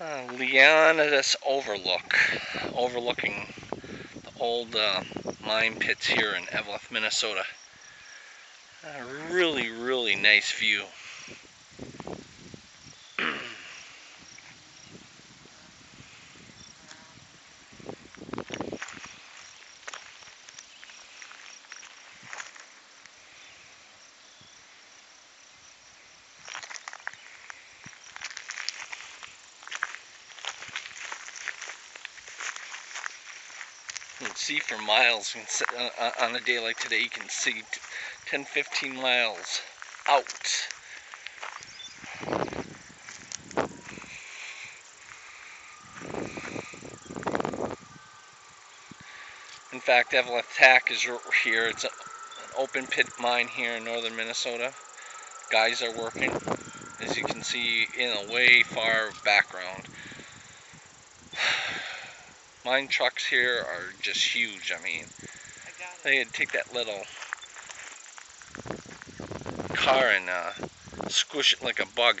Uh, Leonidas Overlook, overlooking the old uh, mine pits here in Eveleth, Minnesota. A really, really nice view. You can see for miles. Uh, uh, on a day like today, you can see 10, 15 miles out. In fact, Eveleth Tack is here. It's an open pit mine here in northern Minnesota. Guys are working, as you can see, in a way far background mine trucks here are just huge. I mean, they had take that little car and uh, squish it like a bug.